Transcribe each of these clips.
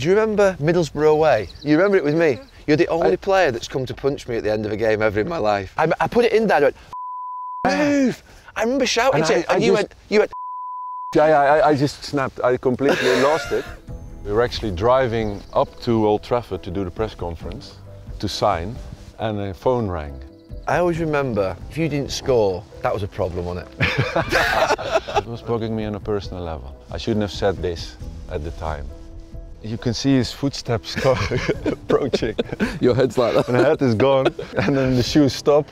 Do you remember Middlesbrough away? You remember it with me? You're the only player that's come to punch me at the end of a game ever in my life. I, I put it in there. I went, move! I remember shouting And to I- you, I and you just- went, you went. Yeah, yeah I, I just snapped. I completely lost it. We were actually driving up to Old Trafford to do the press conference, to sign, and a phone rang. I always remember if you didn't score, that was a problem, wasn't it? It was bugging me on a personal level. I shouldn't have said this at the time. You can see his footsteps approaching. Your head's like that. And the hat is gone, and then the shoes stop.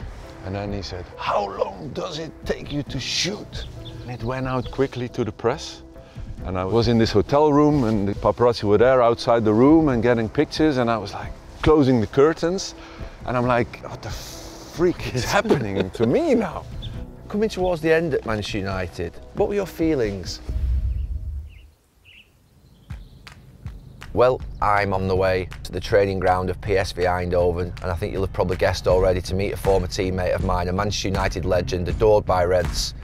And then he said, How long does it take you to shoot? And it went out quickly to the press. And I was in this hotel room, and the paparazzi were there outside the room and getting pictures. And I was like closing the curtains. And I'm like, What the freak is happening to me now? Coming towards the end at Manchester United, what were your feelings? Well, I'm on the way to the training ground of PSV Eindhoven, and I think you'll have probably guessed already to meet a former teammate of mine, a Manchester United legend, adored by Reds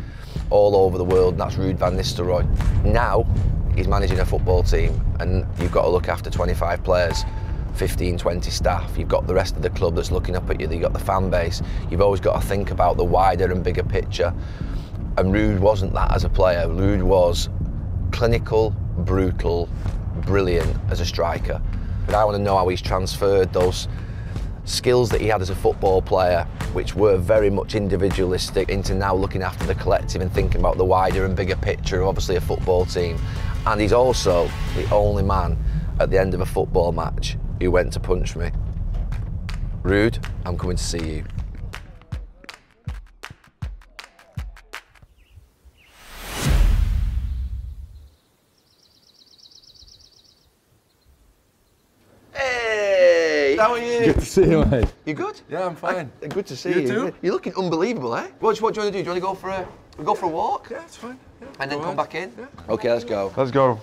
all over the world, and that's Ruud van Nistelrooy. Now, he's managing a football team, and you've got to look after 25 players. 15, 20 staff, you've got the rest of the club that's looking up at you, you've got the fan base. You've always got to think about the wider and bigger picture. And Ruud wasn't that as a player. Ruud was clinical, brutal, brilliant as a striker. But I want to know how he's transferred those skills that he had as a football player, which were very much individualistic, into now looking after the collective and thinking about the wider and bigger picture of obviously a football team. And he's also the only man at the end of a football match who went to punch me. Ruud, I'm coming to see you. Hey, how are you? Good to see you, mate. You good? Yeah, I'm fine. I- good to see You you. too? You're looking unbelievable, eh? What, what do you want to do? Do you want to go for a we go for a walk Yeah, it's fine. Yeah, and then go come ahead. back in? Okay, let's go. Let's go.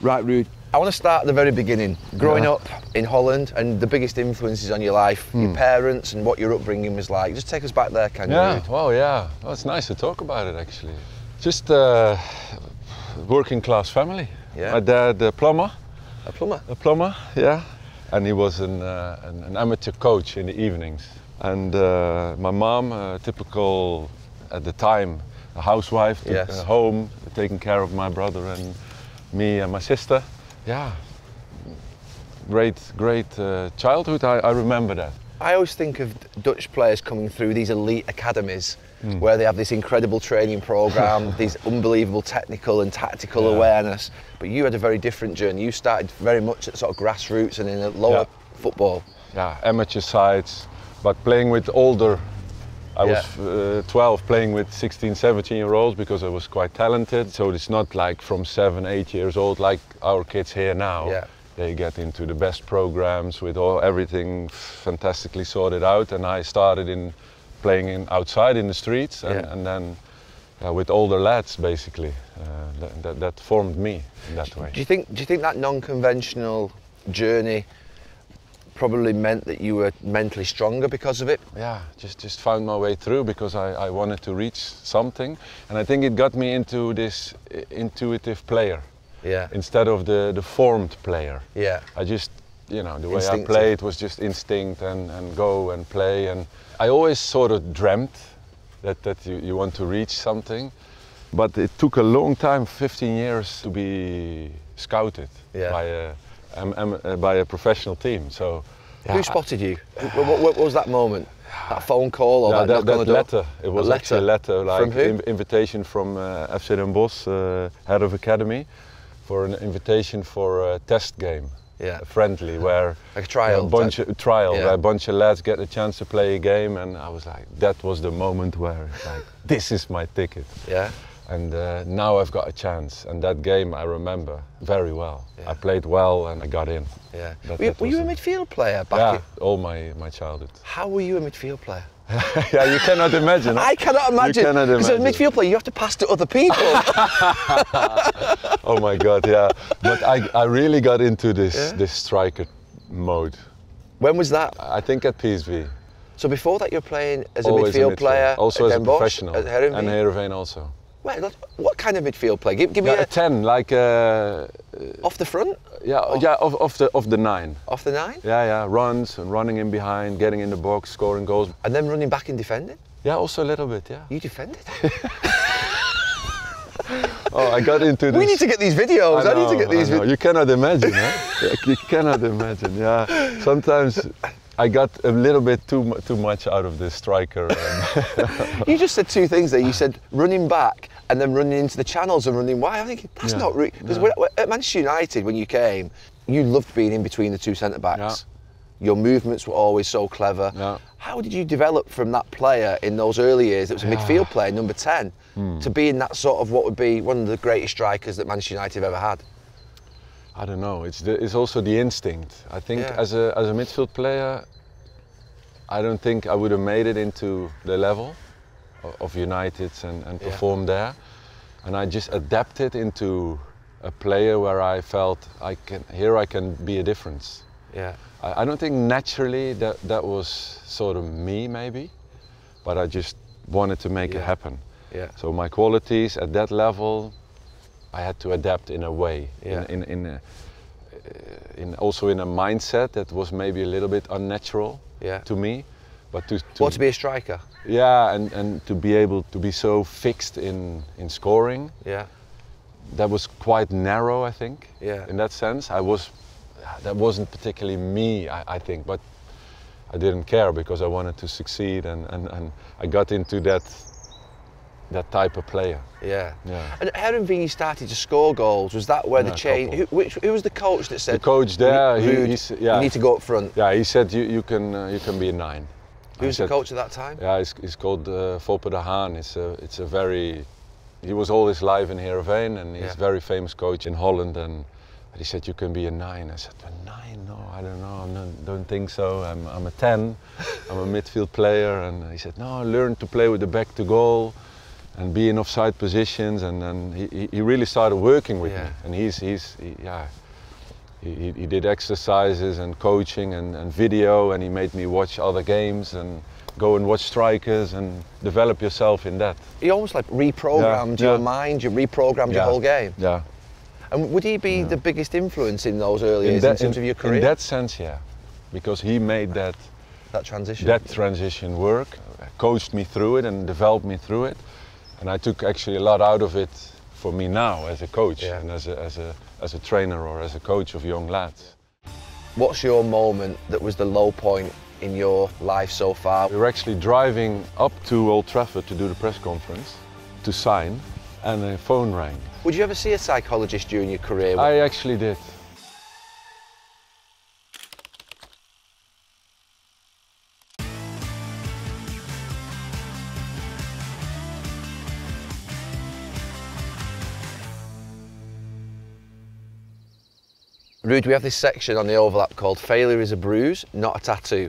Right, Ruud. I want to start at the very beginning. Growing Yeah. up in Holland and the biggest influences on your life, your parents and what your upbringing was like. Just take us back there, can you? Yeah, well, yeah. Well, it's nice to talk about it actually. Just uh, working class family. Yeah. My dad, a plumber, A plumber. a plumber, yeah, and he was an, uh, an, an amateur coach in the evenings. And uh, my mom, uh, typical at the time, a housewife, Yes. home, taking care of my brother and me and my sister. Yeah, great, great uh, childhood. I, I remember that. I always think of Dutch players coming through these elite academies where they have this incredible training program, these unbelievable technical and tactical Yeah. awareness. But you had a very different journey. You started very much at sort of grassroots and in a lower Yeah. football. yeah, amateur sides, but playing with older. I was uh, 12 playing with 16, 17 year olds because I was quite talented. So it's not like from seven, eight years old like our kids here now. Yeah. They get into the best programs with all everything fantastically sorted out. And I started in playing in outside in the streets and, Yeah. and then uh, with older lads basically. Uh, that, that, that formed me in that way. Do you think? Do you think that non-conventional journey probably meant that you were mentally stronger because of it? yeah, just just found my way through because I, I wanted to reach something, and I think it got me into this intuitive player Yeah. instead of the the formed player. Yeah. I just, you know, the way I played was just instinct and, and go and play, and I always sort of dreamt that that you, you want to reach something, but it took a long time, 15 years, to be scouted Yeah. by a um, um, uh, by a professional team. So. yeah, Who spotted you? What, what, was that moment? That phone call or Yeah, that, that, that letter. It was A actually a letter, like From in- invitation from uh, FC Den Bosch, uh, head of academy, for an invitation for a test game, Yeah. friendly, where Like a trial a bunch type. of, trial, Yeah. where a bunch of lads get a chance to play a game, and I was like, that was the moment where like, this is my ticket, Yeah. and uh, now I've got a chance. And that game I remember very well. Yeah. I played well and I got in. Yeah. That- were that were you a midfield player back Yeah, in- all my, my childhood. How were you a midfield player? yeah, you cannot imagine. I cannot imagine. cannot As a imagine. midfield player, you have to pass to other people. Oh my god, yeah. But I, I really got into this Yeah? this striker mode. when was that? I think at PSV. So before that, you're playing as a Always midfield player. Also as a Bosch, professional. At Heerenveen? And Heerenveen also. Wait, what- kind of midfield play? Give, give me Yeah, a, a 10, like, uh, off the front, yeah, yeah, of, of, the, of the nine. off the nine, Yeah, yeah, runs and running in behind, getting in the box, scoring goals. and then running back and defending. Yeah, also a little bit, yeah. You defended. Oh, I got into this. we need to get these videos. I, need to get these. I know. vid- You cannot imagine? Yeah, you cannot imagine. Yeah. Sometimes I got a little bit too too much out of the striker. You just said two things there. You said running back and then running into the channels and running wide. I'm thinking that's Yeah, not really because yeah. at Manchester United when you came, you loved being in between the two centre backs. Your movements were always so clever. Yeah. How did you develop from that player in those early years? That was a Yeah. midfield player, number ten, Hmm. to being that sort of what would be one of the greatest strikers that Manchester United have ever had. I don't know. It's the, it's also the instinct. I think Yeah. as a as a midfield player, I don't think I would have made it into the level of, United and, and Yeah. there. And I just adapted into a player where I felt I can here I can be a difference. Yeah. I, I don't think naturally that that was sort of me maybe, but I just wanted to make Yeah. it happen. Yeah. So my qualities at that level, I had to adapt in a way, Yeah. in, in, in, a, in also in a mindset that was maybe a little bit unnatural Yeah. to me, but to, to What to be a striker? yeah, and, and to be able to be so fixed in in scoring, Yeah. that was quite narrow, I think. Yeah. In that sense, I was, that wasn't particularly me, I, I think, but I didn't care because I wanted to succeed, and, and, and I got into that that type of player. Yeah. Yeah. And Heron started to score goals. Was that where Yeah, the change? Who, which, who was the coach that said? The coach there, he- yeah. You need to go up front. Yeah, he said you, you can uh, you can be a nine. Who I was the coach at that time? Yeah, he's, he's called uh, Foppe de Haan. It's a it's a very he was all his life in Heerenveen and he's Yeah. a very famous coach in Holland and he said you can be a nine. I said a nine? No, I don't know. I don't, don't think so. I'm I'm a ten. I'm a midfield player and he said no, learn to play with the back to goal and be in offside positions and then he, he- he really started working with Yeah. me and he's he's he, yeah he, he- did exercises and coaching and, and video and he made me watch other games and go and watch strikers and develop yourself in that. He almost like reprogrammed Yeah, your yeah. mind. You reprogrammed your whole game. Yeah. And would he be the biggest influence in those early In years in that, terms in- of your career? in that sense, yeah. Because he made that, that transition. that transition work, coached me through it and developed me through it. And I took actually a lot out of it for me now as a coach Yeah. and as a, as, a, as a trainer or as a coach of young lads. What's your moment that was the low point in your life so far? We were actually driving up to Old Trafford to do the press conference, to sign, and a phone rang. Would you ever see a psychologist during your career? I actually did. Ruud, we have this section on the overlap called failure is a bruise, not a tattoo.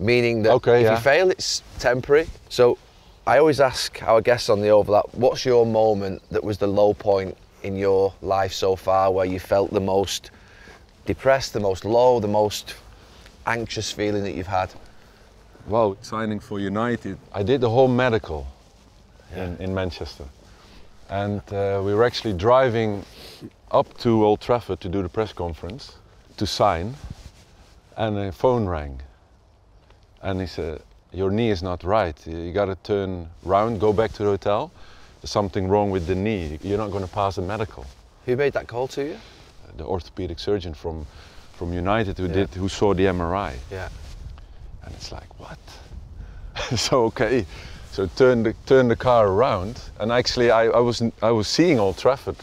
Meaning that Okay, if yeah. you fail, it's temporary. So I always ask our guests on the overlap, what's your moment that was the low point in your life so far where you felt the most depressed, the most low, the most anxious feeling that you've had? Well, signing for United, I did the whole medical in, in Manchester. And uh, we were actually driving up to Old Trafford to do the press conference, to sign, and a phone rang. And he said, Your knee is not right. You got to turn round, go back to the hotel. There's something wrong with the knee. You're not going to pass the medical. Who made that call to you? The orthopedic surgeon from, from United who, Yeah. did, who saw the MRI. Yeah. And it's like, what? so okay, so turn the turn the car around, and actually I, I was I was seeing Old Trafford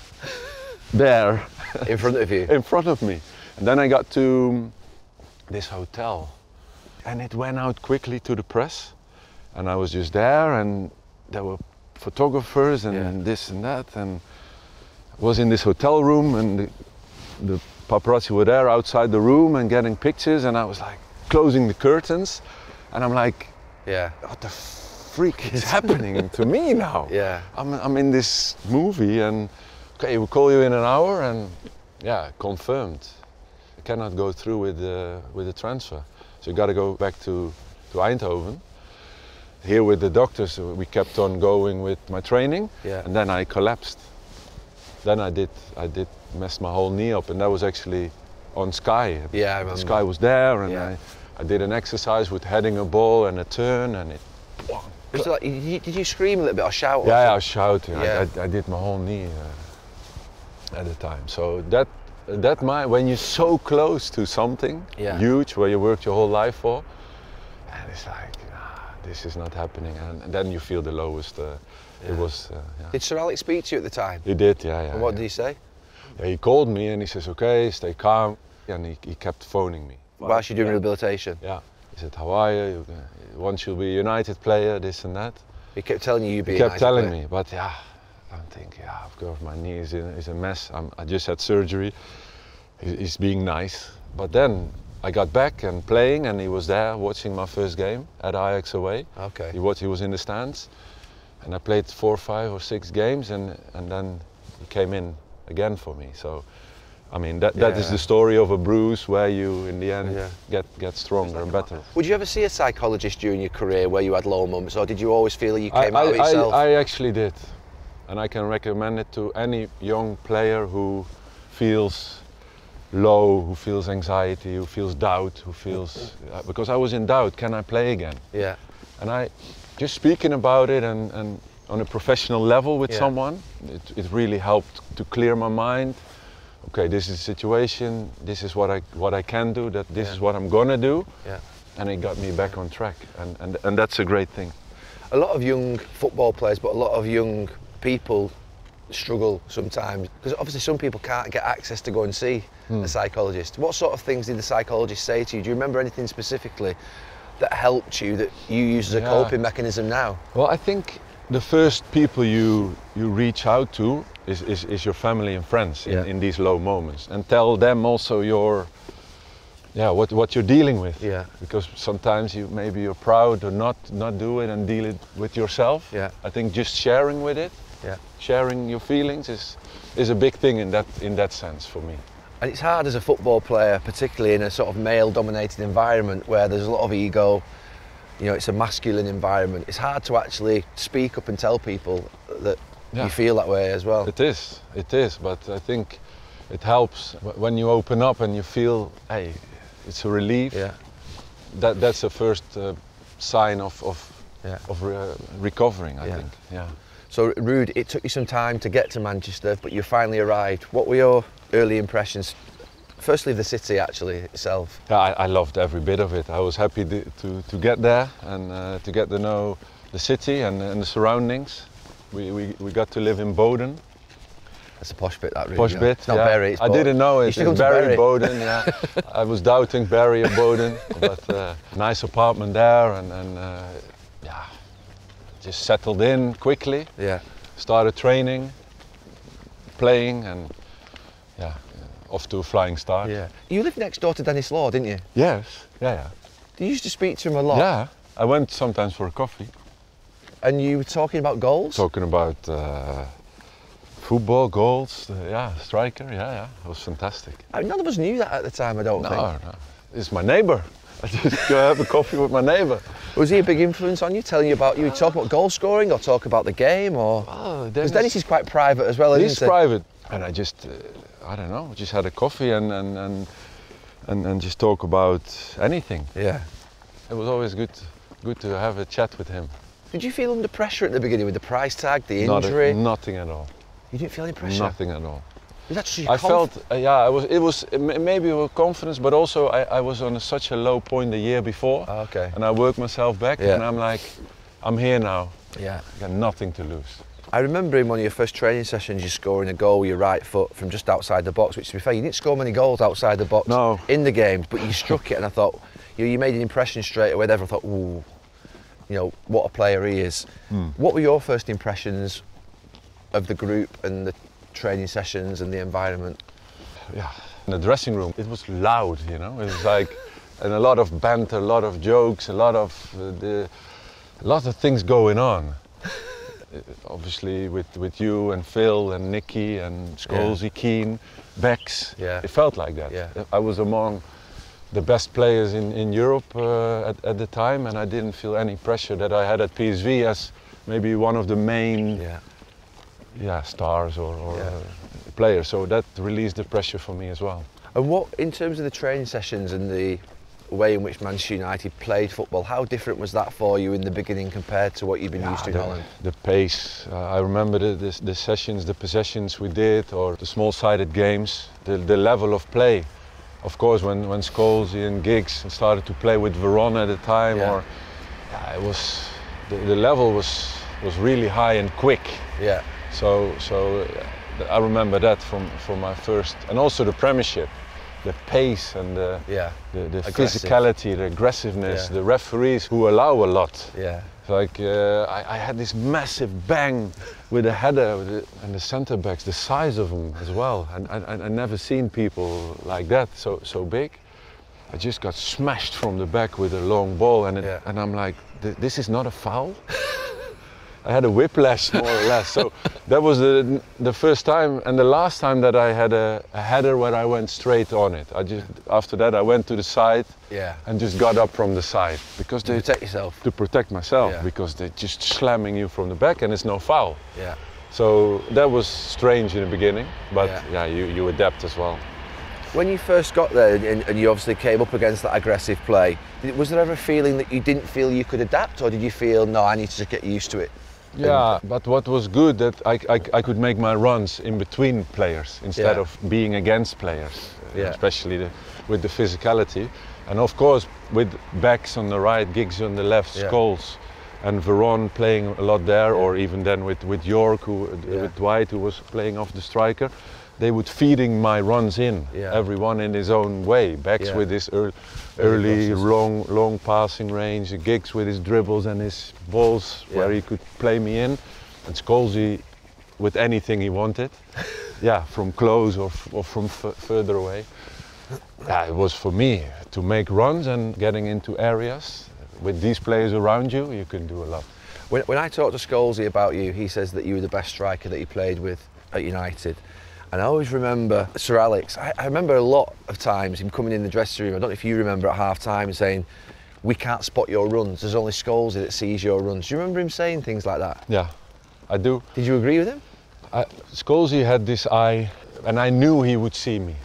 there In front of you? in front of me, and then I got to this hotel, and it went out quickly to the press, and I was just there, and there were photographers and, Yeah. this and that, and I was in this hotel room, and the, the paparazzi were there outside the room and getting pictures, and I was like closing the curtains, and I'm like, Yeah. what the freak is happening to me now? Yeah. I'm, I'm in this movie and okay, we'll call you in an hour and yeah, confirmed. I cannot go through with the, with the transfer. So you got to go back to, to Eindhoven. here with the doctors, uh, we kept on going with my training, Yeah. and then I collapsed. Then I did, I did mess my whole knee up, and that was actually on Sky. Yeah, I. Sky was there, and Yeah. I, I did an exercise with heading a ball and a turn, and it. Like, did you- scream a little bit or shout? or Yeah, I something? was shouting. I- I, I, did my whole knee uh, at the time. So that that might when you're so close to something Yeah. huge where you worked your whole life for, and it's like ah, this is not happening, and, then you feel the lowest. Uh, It was. Uh, yeah. Did Sir Alex speak to you at the time? He did, yeah, yeah. and what yeah. did he say? Yeah, he called me and he says, "Okay, stay calm," and he, he kept phoning me. Whilst you're doing rehabilitation? Yeah. He said, "How are you? Once you'll be a United player, this and that." He kept telling you you'd be He kept nice telling player. me, but yeah, I'm thinking, yeah, of course, my knee is, in, is a mess. I'm, I just had surgery. He's being nice. But then I got back and playing, and he was there watching my first game at Ajax away. Okay. He, was, he was in the stands. And I played four, five, or six games, and, and then he came in again for me. So, I mean, that, that is the story of a bruise where you, in the end, Yeah. get, get stronger and better. Would you ever see a psychologist during your career where you had low moments, or did you always feel you I, came out of it I- I actually did, and I can recommend it to any young player who feels low, who feels anxiety, who feels doubt, who feels uh, because I was in doubt. Can I play again? yeah. And I just speaking about it and, and on a professional level with Yeah. someone, it, it really helped to clear my mind. Okay, this is the situation. This is what I what I can do. That this Yeah. is what I'm gonna do, Yeah. and it got me back on track. And, and and that's a great thing. A lot of young football players, but a lot of young people struggle sometimes because obviously some people can't get access to go and see Hmm. a psychologist. What sort of things did the psychologist say to you? Do you remember anything specifically that helped you that you use as a Yeah. coping mechanism now? Well, I think the first people you you reach out to is, is, is your family and friends in, Yeah. in these low moments, and tell them also your yeah what, what you're dealing with. Yeah. Because sometimes you maybe you're proud or not not do it and deal it with yourself. Yeah. I think just sharing with it, Yeah. sharing your feelings is is a big thing in that in that sense for me. And it's hard as a football player, particularly in a sort of male dominated environment where there's a lot of ego. You know, it's a masculine environment. It's hard to actually speak up and tell people that Yeah. you feel that way as well. It is, it is, but I think it helps when you open up and you feel, hey, it's a relief. Yeah. That that's the first uh, sign of of, Yeah. of re- recovering, I Yeah. think. Yeah. So, Ruud, it took you some time to get to Manchester, but you finally arrived. What were your early impressions? Firstly, of the city actually itself. Yeah, I, I loved every bit of it. I was happy to to, get there and uh, to get to know the city and, and the surroundings. We, we we got to live in Bowdon. That's a posh bit, that Ruud. Posh you know. bit. It's not yeah. Bury, it's I didn't know it. It's to Barry Bowdon, Yeah. I was doubting Barry or Boden, but uh, nice apartment there, and, and uh, yeah, just settled in quickly. Yeah. Started training, playing, and yeah, off to a flying start. Yeah. You lived next door to Denis Law, didn't you? Yes. Yeah. Yeah. You used to speak to him a lot. Yeah. I went sometimes for a coffee, And you were talking about goals? talking about uh, football goals. Uh, yeah, striker. Yeah, yeah. It was fantastic. I mean, none of us knew that at the time, I don't No, think. no. It's my neighbor. I just go have a coffee with my neighbor. Was he a big influence on you, telling you about, you talk about goal scoring or talk about the game or? Oh, Because Denis is quite private as well, he's isn't he? private, and I just, uh, I don't know, just had a coffee and and and and, and just talk about anything. Yeah. It was always good, good to have a chat with him. Did you feel under pressure at the beginning with the price tag, the Not a- injury? nothing at all. You didn't feel any pressure? Nothing at all. Was that I felt, uh, yeah, I was. It was maybe with confidence, but also I, I was on a, such a low point the year before, Ah, okay. and I worked myself back, Yeah. and I'm like, I'm here now. Yeah. I got nothing to lose. I remember in one of your first training sessions, you scoring a goal with your right foot from just outside the box. Which, to be fair, you didn't score many goals outside the box No. in the games, but you struck it, and I thought you, you made an impression straight away. Everyone thought, ooh, you know, what a player he is. Hmm. What were your first impressions of the group and the training sessions and the environment? yeah, in the dressing room, it was loud, you know. It was like, and a lot of banter, a lot of jokes, a lot of uh, the, a lot of things going on. Uh, Obviously, with with you and Phil and Nicky and Scholesy, Keane, Bex. Yeah. It felt like that. Yeah. I was among the best players in, in Europe uh, at, at the time, and I didn't feel any pressure that I had at PSV as maybe one of the main Yeah. Yeah, stars or, or Yeah. uh, players. So that released the pressure for me as well. And what, in terms of the training sessions and the way in which Manchester United played football, how different was that for you in the beginning compared to what you've been used to in the, Holland? the pace. Uh, I remember the, the, the sessions, the possessions we did, or the small-sided games. The, the level of play. Of course, when when Scholes and Giggs started to play with Veron at the time, Yeah. or yeah, it was the, the level was was really high and quick. Yeah, So so uh, I remember that from from my first, and also the Premiership, the pace and the yeah, the, the physicality, the aggressiveness, Yeah. the referees who allow a lot. yeah, Like uh, I, I had this massive bang with a header with the, and the centre backs, the size of them as well. And I, I, I never seen people like that so so big. I just got smashed from the back with a long ball, and it, Yeah. and I'm like, this is not a foul. I had a whiplash more or less. So that was the the first time and the last time that I had a, a header where I went straight on it. I just after that I went to the side yeah. and just got up from the side because To they protect yourself. to protect myself Yeah. because they're just slamming you from the back and it's no foul. Yeah. So that was strange in the beginning, but Yeah. yeah, you, you adapt as well. When you first got there and, and you obviously came up against that aggressive play, was there ever a feeling that you didn't feel you could adapt, or did you feel no, I need to get used to it? Yeah, but what was good that I, I, I could make my runs in between players instead Yeah. of being against players, uh, Yeah. especially the, with the physicality. And of course, with Becks on the right, Giggs on the left, Yeah. Scholes, and Veron playing a lot there, or even then with, with Yorke, who, uh, Yeah. with Dwight, who was playing off the striker. They would feeding my runs in, Yeah. everyone in his own way. Becks Yeah. with his ear- early, long, long passing range, Giggs with his dribbles and his balls where he could play me in, and Scholesy with anything he wanted. yeah, from close or, or from f- further away. Yeah, it was for me to make runs and getting into areas. With these players around you, you can do a lot. When, when I talked to Scholesy about you, he says that you were the best striker that he played with at United. And I always remember Sir Alex, I, I remember a lot of times him coming in the dressing room, I don't know if you remember at half time saying, we can't spot your runs, there's only Scholesy that sees your runs. Do you remember him saying things like that? Yeah, I do. Did you agree with him? I, Scholesy had this eye, and I knew he would see me.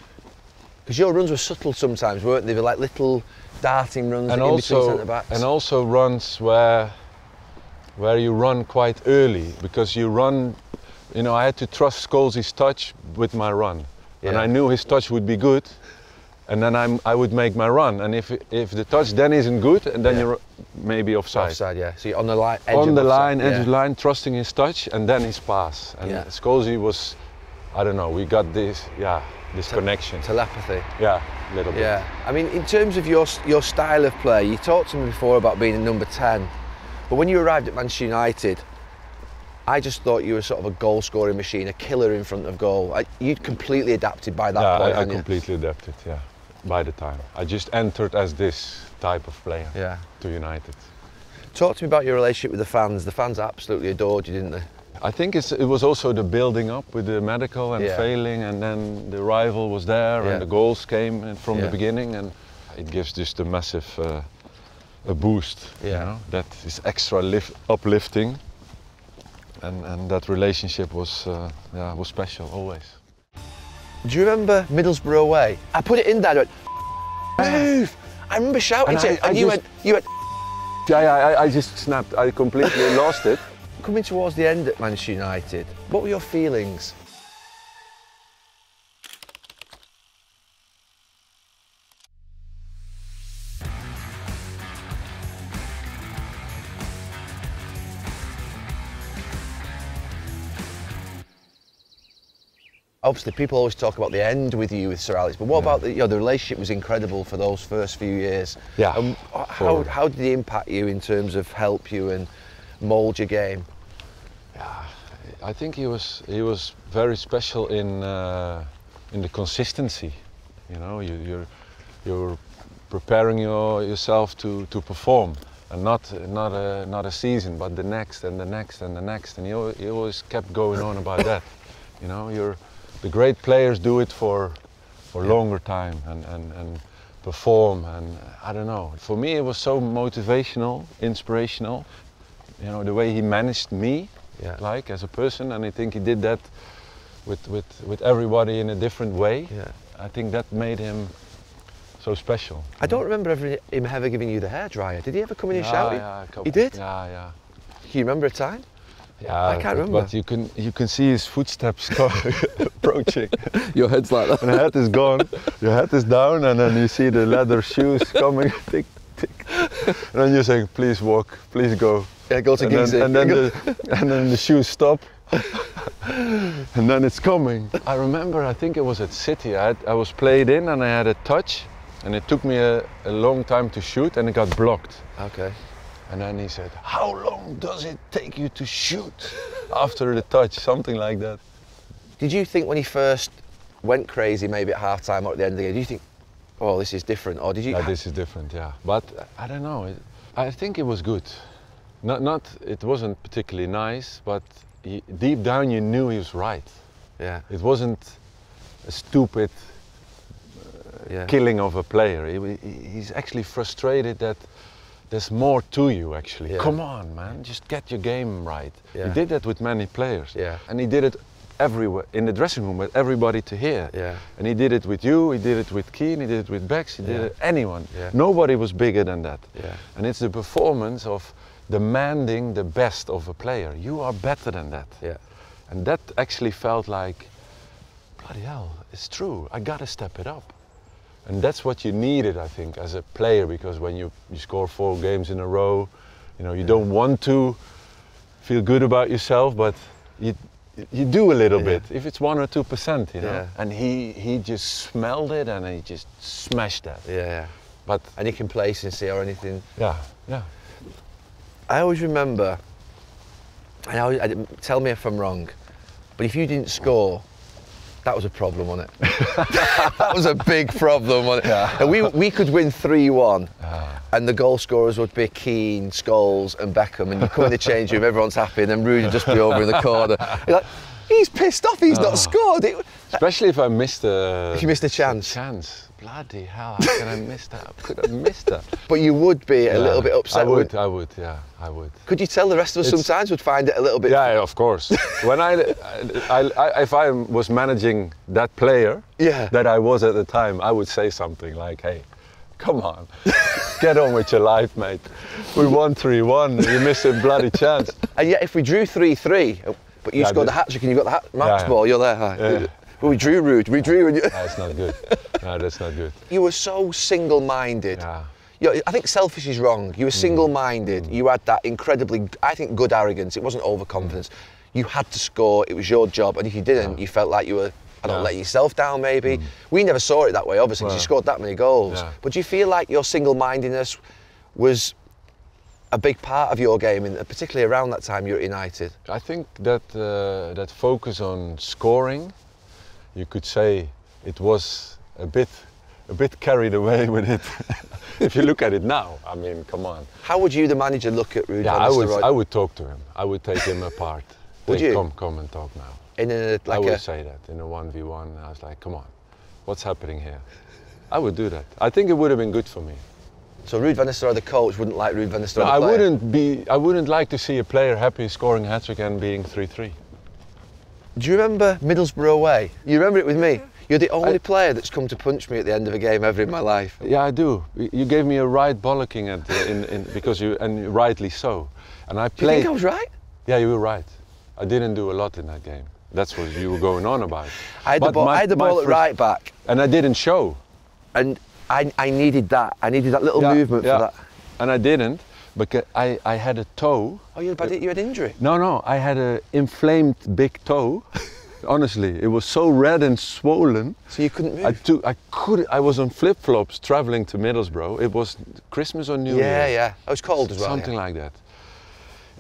Because your runs were subtle sometimes, weren't they? They were like little darting runs and in between centre backs. and also runs where where you run quite early because you run you know I had to trust Scholes' touch with my run and I knew his touch would be good and then I'm, I would make my run and if if the touch then isn't good and then Yeah. you're maybe offside, offside, yeah. So you're on the line, edge on of the offside, line edge yeah. of the line trusting his touch and then his pass and Yeah. Scholesy was I don't know we got this yeah this Te- connection Telepathy. yeah a little bit Yeah, I mean, in terms of your your style of play, you talked to me before about being a number ten, but when you arrived at Manchester United, I just thought you were sort of a goal scoring machine, a killer in front of goal. I, you'd completely adapted by that yeah, point, I, I hadn't you? completely adapted. Yeah, by the time I just entered as this type of player Yeah. to United. Talk to me about your relationship with the fans. The fans absolutely adored you, didn't they? I think it's, it was also the building up with the medical and Yeah. failing, and then the rival was there, Yeah. and the goals came from the beginning, and it gives just a massive uh, a boost. Yeah. You know, that is extra lift, uplifting, and and that relationship was uh, yeah was special always. Do you remember Middlesbrough away? I put it in there. I went, Move! I remember shouting And to I- you, and I you just- went, you went. Yeah, yeah I, I just snapped. I completely lost it. Coming towards the end at Manchester United, what were your feelings? Obviously, people always talk about the end with you with Sir Alex, but what about the, you know, the relationship was incredible for those first few years. Yeah, Um, how, how did he impact you in terms of help you and mould your game? Yeah, I think he was he was very special in uh, in the consistency. You know, you, you're you're preparing your, yourself to, to perform, and not not a not a season, but the next and the next and the next, and he always kept going on about that. You know, you're the great players do it for for longer time, and, and, and perform and I don't know. For me, it was so motivational, inspirational. You know, the way he managed me, Yeah. like as a person, and I think he did that with with with everybody in a different way. Yeah. I think that made him so special. I don't remember ever, him ever giving you the hairdryer. Did he ever come in and Yeah, shout? you? yeah, he did? Yeah, yeah. Can you remember a time? Yeah, I can't but, remember. But you can you can see his footsteps co- approaching. Your head's like that. and the hat is gone, your head is down, and then you see the leather shoes coming, tick, tick. And then you're saying, please walk, please go. Yeah, go to and then, Gizzy. and, then the, and then the shoes stop. and then it's coming. I remember, I think it was at City, I, had, I was played in and I had a touch, and it took me a, a long time to shoot, and it got blocked. Okay. And then he said, How long does it take you to shoot after the touch? Something like that. Did you think when he first went crazy, maybe at half time or at the end of the game, do you think, oh, this is different? Or did you. Yeah, this is different, yeah. But uh, I don't know. It, I think it was good. Not, not, it wasn't particularly nice, but he, deep down you knew he was right. yeah, It wasn't a stupid uh, yeah. killing of a player. He- he's actually frustrated that there's more to you actually. Yeah. Come on, man, just get your game right. Yeah. He did that with many players. Yeah. And he did it everywhere in the dressing room with everybody to hear. Yeah. And he did it with you, he did it with Keane, he did it with Bex, he did it anyone. Yeah. Nobody was bigger than that. Yeah. And it's the performance of demanding the best of a player. You are better than that. Yeah. And that actually felt like, bloody hell, it's true. I gotta step it up. And that's what you needed, I think, as a player, because when you, you score four games in a row, you know, you don't want to feel good about yourself, but you, you do a little Yeah. bit, if it's one or two percent, you know. Yeah. And he, he just smelled it and he just smashed that. Yeah, yeah. But Any complacency or anything? yeah, yeah. I always remember, and I always, I tell me if I'm wrong, but if you didn't score, that was a problem, wasn't it? that was a big problem, wasn't it? Yeah. And we, we could win 3 1, Ah. and the goal scorers would be Keane, Scholes, and Beckham, and you come in the change room, everyone's happy, and then Rudy would just be over in the corner. You're like, he's pissed off, he's not scored. It, Especially if I missed a If you missed a chance. chance. Bloody hell, how could I miss that? How could have missed that? but you would be a little bit upset. I would, I would, yeah, I would. Could you tell the rest of us It's- sometimes would find it a little bit? Yeah, yeah, of course. when I, I, I, if I was managing that player Yeah. that I was at the time, I would say something like, "Hey, come on, get on with your life, mate. We won 3-1. You missed a bloody chance." And yet, if we drew 3 3, but you Yeah, scored the hat trick and you got the hat, Mark's yeah. ball, you're there. Yeah. Well, we drew Ruud. We drew. And you, That's not good. No, that's not good. you were so single minded. Yeah. You know, I think selfish is wrong. You were Mm. single minded. You had that incredibly, I think, good arrogance. It wasn't overconfidence. You had to score, it was your job. And if you didn't, you felt like you were. I don't know, Yeah. Mm. letting yourself down maybe. We never saw it that way, obviously, because you scored that many goals. yeah. But do you feel like your single mindedness was a big part of your game, and particularly around that time you were at United? I think that uh, that focus on scoring, you could say, it was a bit a bit carried away with it. if you look at it now, I mean, come on. How would you, the manager, look at Ruud Yeah, I would I would talk to him. I would take him apart. Would Take- you? Come come and talk now. in a I like would a say that in a one v one. I was like, come on, what's happening here? I would do that. I think it would have been good for me. so Ruud van Nistelrooy, the coach, wouldn't like Ruud van No, Nistelrooy. the I wouldn't be. I wouldn't like to see a player happy scoring a hat trick and being three three. Do you remember Middlesbrough away? You remember it with me. You're the only I- player that's come to punch me at the end of a game ever in my life. Yeah, I do. You gave me a right bollocking at the, in, in because you and rightly so. And I Do you think I was right? Yeah, you were right. I didn't do a lot in that game. That's what you were going on about. I had the ball, my- I had the ball at right back, and I didn't show. and I, I needed that. I needed that little movement yeah. for that. And I didn't because I, I had a toe. Oh, you had, you had injury. No, no, I had a inflamed big toe. Honestly, it was so red and swollen. So you couldn't move. I took, I could, I was on flip flops traveling to Middlesbrough. It was Christmas or New yeah, Year. yeah. Oh, I was cold as well. something yeah. like that.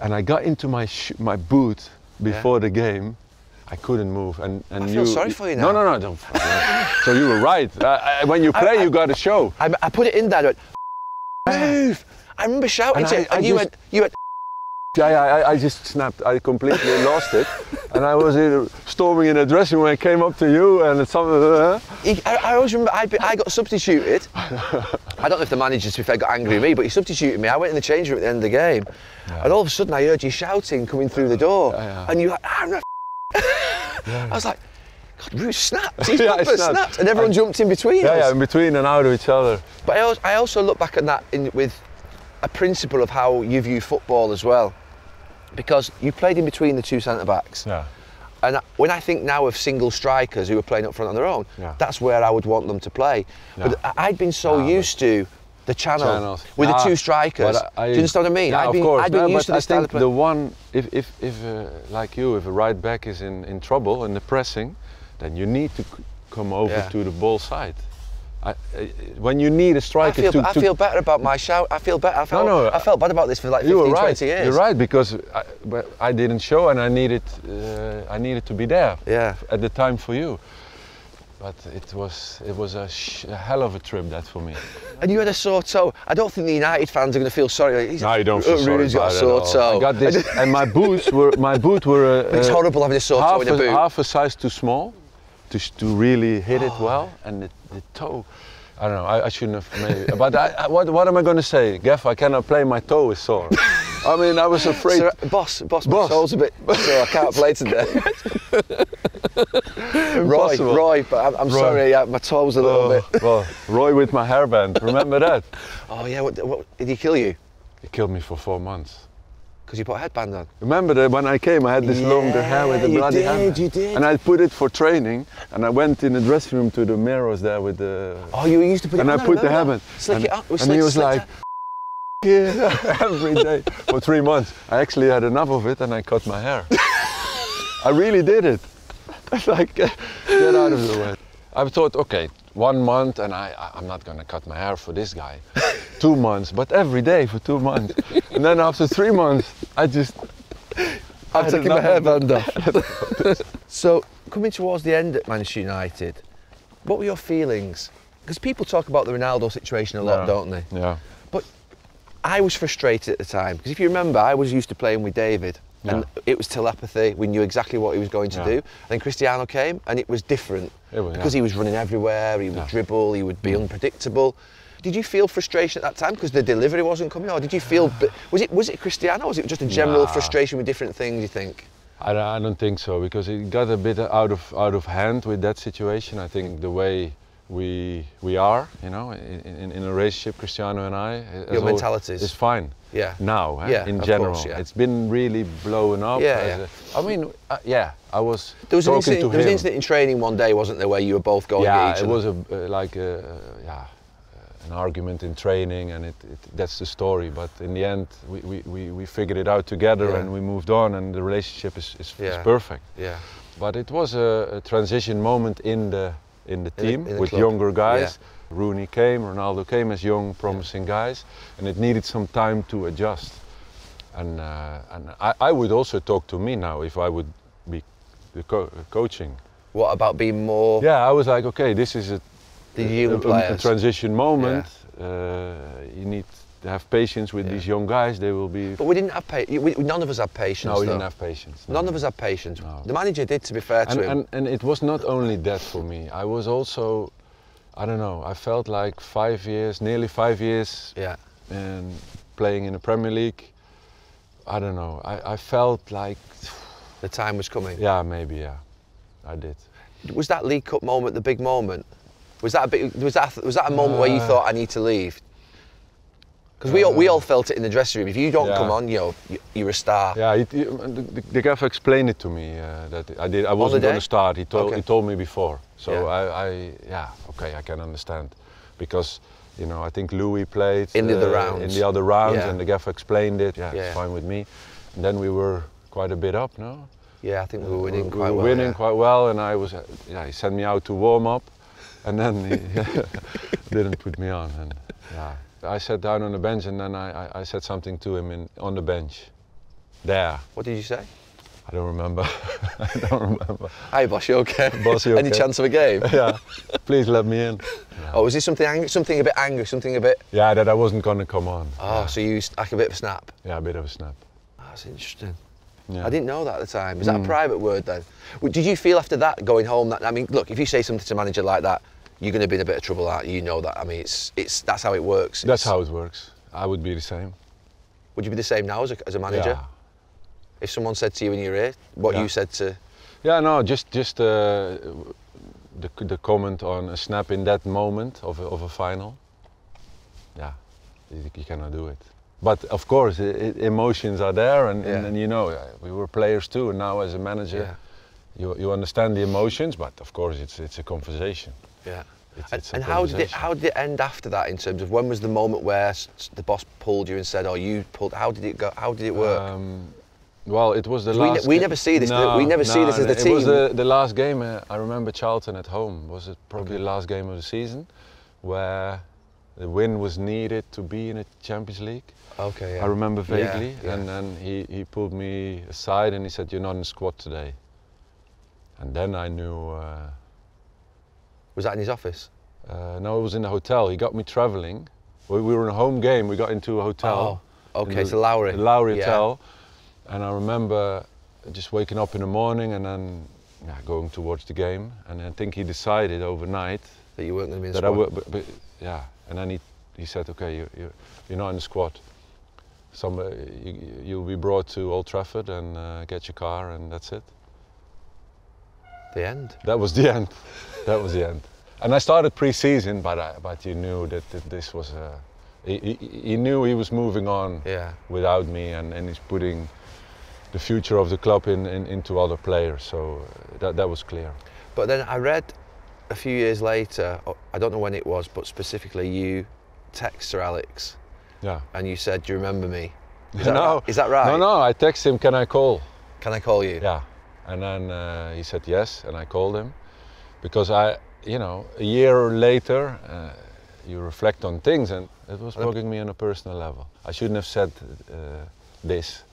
And I got into my sh- my boot before the game. I couldn't move, and and I you. feel sorry for you No, now. no, no, no, don't. so you were right. I, I, when you play, I- you got to show. I, I put it in there. I went, move. I remember shouting And to I- you, I and you went, you went. Yeah, yeah, I, I just snapped. I completely lost it, and I was in, storming in the dressing room. I came up to you, and some. Uh, I, I always remember I, I got substituted. I don't know if the manager, to be fair, got angry with me, but he substituted me. I went in the change room at the end of the game, and all of a sudden I heard you shouting coming through the door, yeah. and you like, I'm not. I was like, God, Bruce snapped. He's Yeah, snapped. snapped, and everyone jumped in between yeah, us. yeah, in between and out of each other. But I also, I also look back at that in, with a principle of how you view football as well, because you played in between the two centre backs. Yeah. And when I think now of single strikers who are playing up front on their own, Yeah. that's where I would want them to play. But I- I'd been so Ah, but- used to the channel channels. with Yeah, the two strikers. but I- Do you understand what I mean? Yeah, I'd of course. I'd been No, used but to I this style think the one, if if if uh, like you, if a right back is in in trouble in the pressing, then you need to c- come over Yeah. to the ball side. I, uh, when you need a striker feel, to, I to feel better about my shout. I feel better. I felt, no, I felt bad about this for like 15, you were right. 20 years. You're right because I, I didn't show and I needed uh, I needed to be there Yeah. at the time for you. But it was it was a, sh- a hell of a trip that for me. And you had a sore toe. I don't think the United fans are going to feel sorry. He's, No, you don't feel sorry Rooney's got a sore toe. I got this, and my boots were my boot were. Uh, It's horrible having a sore toe half in a boot. half a size too small to, to really hit it well, and the, the toe. I don't know. I, I shouldn't have maybe. but I, I, what, what am I going to say, Geff? I cannot play. My toe is sore. I mean, I was afraid. Sir, boss, boss, my Boss. toe's a bit sore. I can't play today. Roy, Roy, but I'm, I'm Roy. sorry, uh, my toe's a little Oh, bit. well, Roy with my hairband. Remember that? Oh yeah, what, what, did he kill you? He killed me for four months. Because you put a headband on. Remember that when I came, I had this longer hair with the you bloody did, you did. And I put it for training, and I went in the dressing room to the mirrors there with the Oh, you used to put it and on. I put the habit. Slick and, it up. It was and he was like, yeah, every day for three months. I actually had enough of it and I cut my hair. I really did it. like, get out of the way. I thought, okay, one month and I, I'm not gonna cut my hair for this guy. two months, but every day for two months. and then after three months, I just. I'm taking my hairband off. so, coming towards the end at Manchester United, what were your feelings? Because people talk about the Ronaldo situation a lot, Yeah. don't they? Yeah. But I was frustrated at the time because if you remember, I was used to playing with David, and Yeah. it was telepathy. We knew exactly what he was going to Yeah. do. Then Cristiano came, and it was different It was, because yeah. he was running everywhere. He would. Mm. dribble. He would be unpredictable. Did you feel frustration at that time because the delivery wasn't coming, or did you feel? Was it was it Cristiano? Or was it just a general Nah. frustration with different things? You think? I, don't- I don't think so because it got a bit out of out of hand with that situation. I think the way we we are, you know, in, in, in a relationship, Cristiano and I, Your al- mentalities. is fine. Yeah. Now, eh, Yeah, in general, course, yeah. it's been really blowing up. Yeah, yeah. a- I mean, uh, yeah, I was There was, incident, there was an incident in training one day, wasn't there, where you were both going yeah, at each it was a uh, like a, uh, yeah, uh, an argument in training, and it, it, that's the story. But in the end, we, we, we, we figured it out together, Yeah. and we moved on, and the relationship is, is, Yeah. is perfect. Yeah. But it was a, a transition moment in the in the In the- team in the with club, younger guys. Rooney came, Ronaldo came as young, promising guys, and it needed some time to adjust. And uh, and I, I would also talk to me now if I would be the co- coaching. What about being more Yeah, I was like, okay, this is a, the a, young a- a transition moment. Uh, you need to have patience with Yeah. these young guys. They will be. But we didn't have patience. None of us had patience. no, we though. didn't have patience. no. None of us had patience. No. The manager did, to be fair to and, him. and, and it was not only that for me. I was also, I don't know, I felt like five years, nearly five years yeah. and playing in the Premier League. I don't know, I, I felt like, The time was coming. yeah, maybe, yeah, I did. Was that League Cup moment the big moment? Was that a big, was that was that a moment where you Uh, thought I need to leave? Because we all we uh, all felt it in the dressing room. If you don't yeah. come on, you know, you- you're a star. Yeah, he, he, the, the, the explained it to me uh, that I did. I wasn't going to start. He told Okay. he told me before. So Yeah. I, I, yeah, okay, I can understand, because you know I think Louis played In the other uh, rounds. in the other rounds, Yeah. and the gaffer explained it. Yeah, Yeah. it's fine with me. And then we were quite a bit up, no? Yeah, I think we were winning we quite were well. winning yeah. quite well, and I was, yeah, he sent me out to warm up, and then he didn't put me on. And yeah, I sat down on the bench, and then I, I, I said something to him in, on the bench, there. What did you say? I don't remember. I don't remember. Hi, boss. You okay? Boss, you Any chance of a game? yeah, please let me in. Oh, was this something angry, something a bit angry, something a bit? Yeah, that I wasn't gonna come on. Oh, so you used like a bit of a snap. Yeah, a bit of a snap. Ah, That's interesting. Yeah. I didn't know that at the time. Was that a private word then? Did you feel after that going home that I mean, look, if you say something to a manager like that, you're going to be in a bit of trouble. Aren't you? You know that. I mean, it's it's that's how it works. That's how it works. I would be the same. Would you be the same now as a, as a manager? Yeah. If someone said to you in your ear what Yeah. you said to, Yeah, no, just just uh, the the comment on a snap in that moment of a, of a final. Yeah, you, you cannot do it. But of course, i i emotions are there, and, and, Yeah. and you know, uh, we were players too, and now as a manager, yeah, you you understand the emotions, but of course, it's it's a conversation. yeah. It's, And, it's a and how did it how did it end after that in terms of when was the moment where the boss pulled you and said, "Oh, you pulled"? How did it go? How did it work? Um, well, it was the 'Cause we ne- last. we never see this, No, we never see this as the team. It was the, the last game. Uh, I remember Charlton at home. Was it probably the last game of the season, where the win was needed to be in the Champions League. okay, yeah. I remember vaguely, yeah. and then he, he pulled me aside and he said, "You're not in the squad today." And then I knew. Uh, was that in his office? uh, no, it was in the hotel. He got me traveling. We, we were in a home game. We got into a hotel. Oh, okay, the- so Lowry. Lowry Yeah. Hotel. And I remember just waking up in the morning and then yeah, going watch the game. And I think he decided overnight That you weren't going to be in the that I squad. would, but, but, yeah. And then he, he said, okay, you, you, you're not in the squad. Some, uh, you, you'll be brought to Old Trafford and uh, get your car and that's it. The end. That was the end. that was the end. And I started pre-season, but I, but you knew that, that this was a. He, he, he knew he was moving on Yeah. without me, and, and he's putting the future of the club in, in, into other players. So uh, that that was clear. But then I read a few years later, oh, I don't know when it was, but specifically you text Sir Alex Yeah. and you said, "Do you remember me?" Is that, no, right? Is that right? No, no. I texted him, "Can I call?" Can I call you? Yeah. And then uh, he said yes, and I called him because I, you know, a year later, uh, you reflect on things, and it was bugging me on a personal level. I shouldn't have said uh, this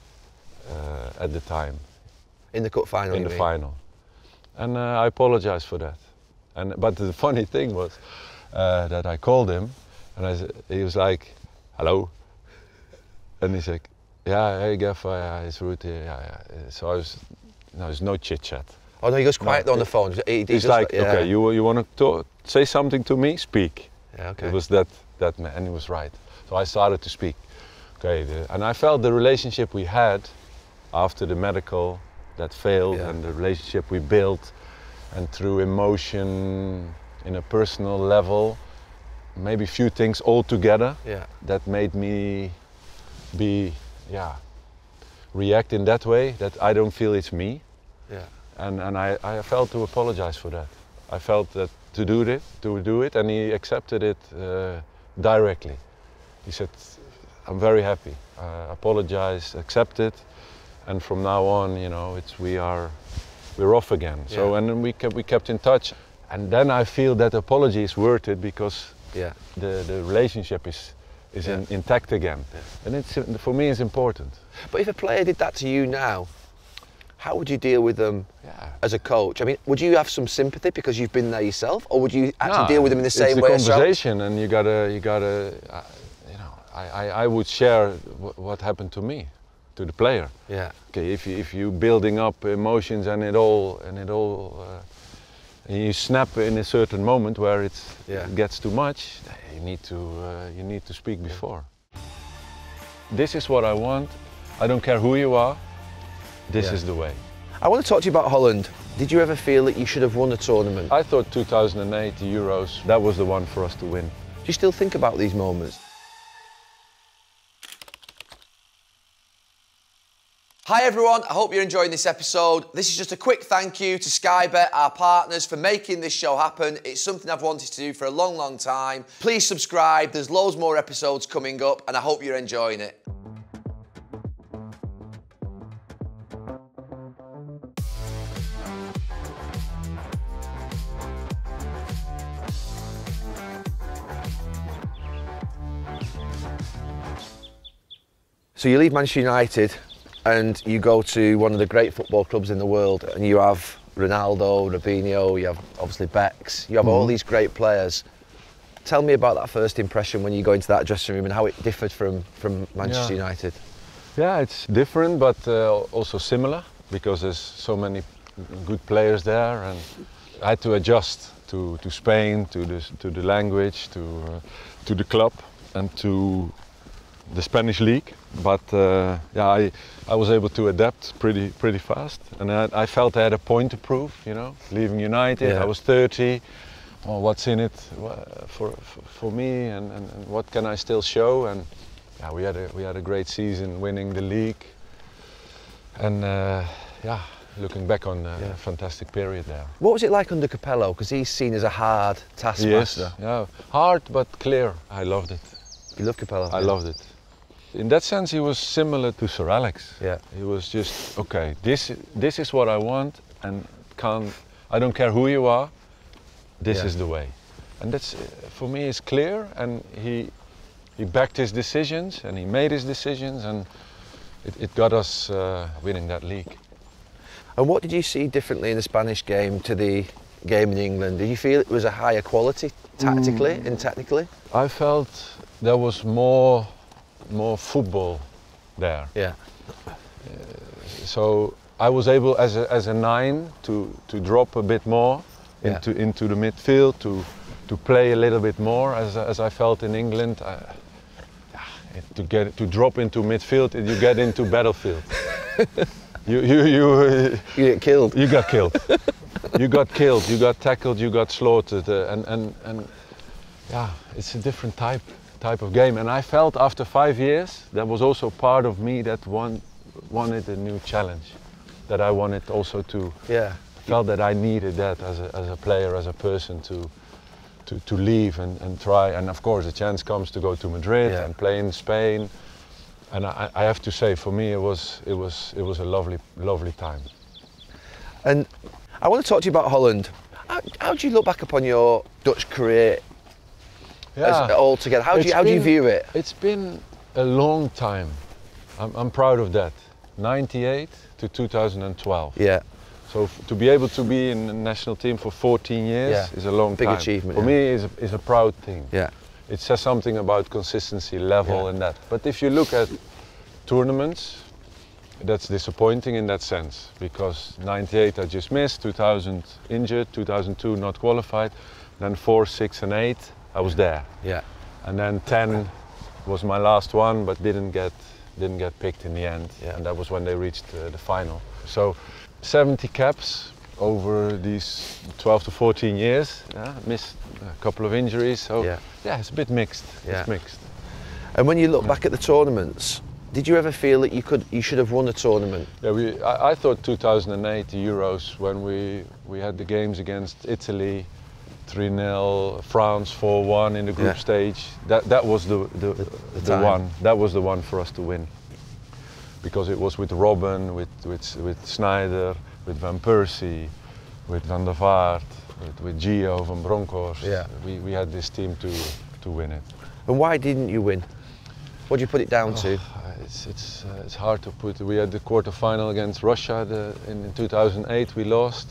uh, at the time In the cup final. in the mean? final, and uh, I apologize for that. And but the funny thing was uh, that I called him, and I, he was like, "Hello," and he's like, "Yeah, hey Gaff, uh, it's Ruud here." Yeah, yeah. So I was, no, there's no chit chat. Oh no, he goes quiet No, on the phone. He, he He's just like, yeah. "Okay, you you want to say something to me? Speak." Yeah, okay. It was that that man, and he was right. So I started to speak. Okay, the, and I felt the relationship we had after the medical that failed, Yeah. and the relationship we built, and through emotion, in a personal level, maybe few things all together yeah. that made me be, yeah, react in that way. That I don't feel it's me Yeah. and and I, I felt to apologize for that. I felt that to do it, to do it, and he accepted it uh, directly. He said, "I'm very happy. Uh, apologize, accept it, and from now on, you know, it's we are we're off again." So and then we kept we kept in touch, and then I feel that apology is worth it because Yeah. the the relationship is is in, intact again, and it's for me it's important. But if a player did that to you now, how would you deal with them Yeah. as a coach? I mean, would you have some sympathy because you've been there yourself, or would you actually No, deal with them in the same it's way? a Sir conversation, and you gotta, you gotta, uh, you know, I, I, I would share wh- what happened to me, to the player. Yeah. Okay, if you, if you building up emotions and it all, and it all, uh, and you snap in a certain moment where it's, Yeah. it gets too much, you need to, uh, you need to speak before. This is what I want. I don't care who you are. This Yeah. is the way. I want to talk to you about Holland. Did you ever feel that you should have won the tournament? I thought 2008 the Euros that was the one for us to win. Do you still think about these moments? Hi everyone, I hope you're enjoying this episode. This is just a quick thank you to Sky Bet, our partners, for making this show happen. It's something I've wanted to do for a long, long time. Please subscribe, there's loads more episodes coming up, and I hope you're enjoying it. So you leave Manchester United and you go to one of the great football clubs in the world and you have Ronaldo, Robinho, you have obviously Becks, you have all these great players. Tell me about that first impression when you go into that dressing room and how it differed from, from Manchester Yeah. United. Yeah, it's different, but uh, also similar because there's so many good players there, and I had to adjust to, to Spain, to the to the language, to uh, to the club, and to the Spanish league. But uh, yeah, I I was able to adapt pretty pretty fast, and I, I felt I had a point to prove. You know, leaving United, Yeah. I was 30. Well, what's in it uh, for for, for me, and, and, and what can I still show? And yeah, we had a we had a great season, winning the league, and uh, yeah, looking back on a Yeah. fantastic period there. What was it like under Capello? Because he's seen as a hard taskmaster. Yes, yeah, hard but clear. I loved it. You love Capello. I yeah. loved it. In that sense, he was similar to Sir Alex. Yeah. He was just okay. This this is what I want, and can't. I don't care who you are. This Yeah. is the way, and that's uh, for me is clear. And he he backed his decisions, and he made his decisions, and it, it got us uh, winning that league. And what did you see differently in the Spanish game to the game in England? Did you feel it was a higher quality tactically Mm. and technically? I felt there was more more football there. Yeah. so I was able as a, as a nine to, to drop a bit more Yeah. into, into the midfield to, to play a little bit more as, as I felt in England. I, to get to drop into midfield, you get into battlefield. you you you uh, You get killed. you got killed. you got killed. You got tackled. You got slaughtered. Uh, and and and yeah, it's a different type type of game. And I felt after five years that was also part of me that one wanted a new challenge. That I wanted also to Yeah. felt that I needed that as a, as a player, as a person to to, to leave and, and try. And of course, the chance comes to go to Madrid Yeah. and play in Spain. And I, I have to say, for me, it was it was it was a lovely lovely time. And I want to talk to you about Holland. How, how do you look back upon your Dutch career as, all together? How do you how do you view it? It's been a long time. I'm, I'm proud of that. 98 to 2012. Yeah. So to be able to be in the national team for 14 years Yeah. is a long Big time. achievement, For yeah. me, is a, is a proud thing. Yeah. It says something about consistency, level, Yeah. and that. But if you look at tournaments, that's disappointing in that sense because 98 I just missed, 2000 injured, 2002 not qualified, then 4, 6, and 8 I was there Yeah. and then 10 was my last one but didn't get didn't get picked in the end Yeah. and that was when they reached uh, the final so 70 caps over these 12 to 14 years yeah, missed a couple of injuries so Yeah. yeah, it's a bit mixed Yeah. it's mixed And when you look back at the tournaments, did you ever feel that you could you should have won a tournament? yeah we I, I thought 2008 the euros when we we had the games against italy 3-0 france 4-1 in the group Yeah. stage that that was the the, the the, one that was the one for us to win because it was with Robin, with with with Sneijder with Van Persie with Van der Vaart with, with Gio van Bronckhorst Yeah. we, we had this team to to win it And why didn't you win? What do you put it down to? Uh, It's, it's, uh, it's hard to put. We had the quarter final against Russia the, in, in 2008. We lost.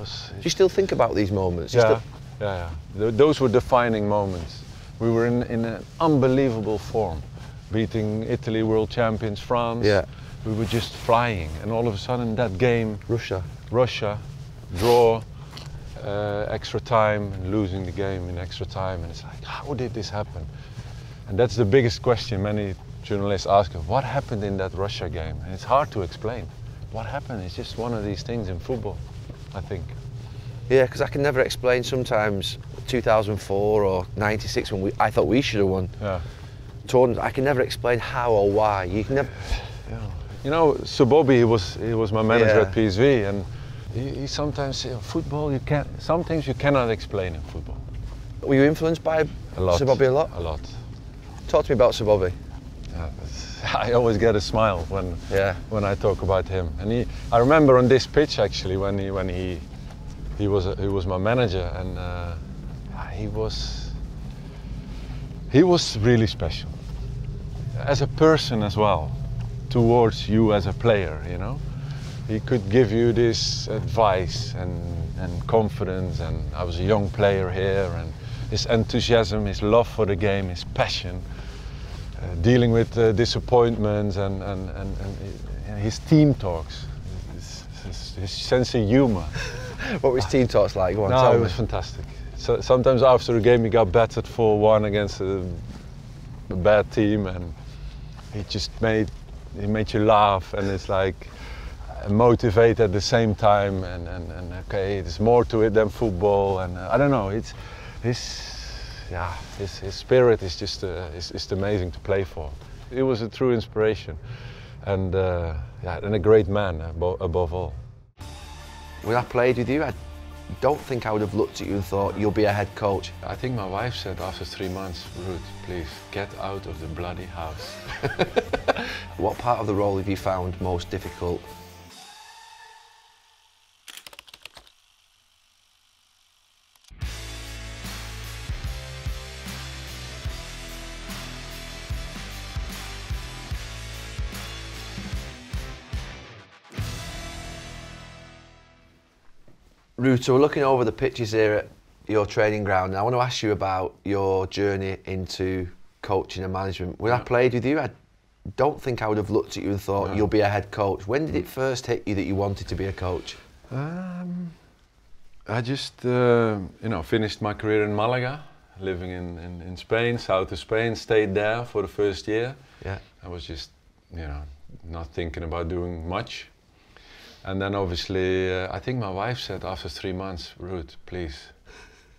Was. Do you still think about these moments? Yeah, yeah, yeah. Those were defining moments. We were in, in an unbelievable form, beating Italy, world champions, France. Yeah. We were just flying, and all of a sudden that game, Russia. Russia, draw, uh, extra time, and losing the game in extra time, and it's like, how did this happen? And that's the biggest question many journalists ask: What happened in that Russia game? And it's hard to explain. What happened? It's just one of these things in football, I think. Yeah, because I can never explain sometimes 2004 or 96 when we I thought we should have won Yeah. tournaments. I can never explain how or why. You can never. Yeah. You know, Sir Bobby, he was he was my manager Yeah. at PSV, and he, he sometimes say, oh, football you can't. Some things you cannot explain in football. Were you influenced by A lot. Sir Bobby a lot? A lot. Talk to me about Sir Bobby. Yeah, I always get a smile when Yeah. when I talk about him. And he, I remember on this pitch actually when he when he he was he was my manager, and uh, he was he was really special as a person as well towards you as a player. You know, he could give you this advice and and confidence. And I was a young player here, and his enthusiasm, his love for the game, his passion. Uh, dealing with uh, disappointments and, and, and, and his team talks, his, his, his sense of humor. what was team talks like? Go on, no, it was fantastic. So, sometimes after a game he got battered for one against a, a bad team and he just made he made you laugh and it's like motivate at the same time and, and, and okay there's more to it than football and uh, I don't know it's his yeah his, his spirit is just uh, is, is amazing to play for. He was a true inspiration and uh, yeah and a great man above, above all. When I played with you I don't think I would have looked at you and thought you'll be a head coach. I think my wife said after three months Ruud please get out of the bloody house. What part of the role have you found most difficult Ruud, so we're looking over the pitches here at your training ground. And I want to ask you about your journey into coaching and management. When yeah. I played with you, I don't think I would have looked at you and thought no. you'll be a head coach. When did it first hit you that you wanted to be a coach? Um, I just, uh, you know, finished my career in Malaga, living in, in, in, Spain, south of Spain, stayed there for the first year. Yeah. I was just, you know, not thinking about doing much. And then obviously, uh, I think my wife said after three months, Ruud, please,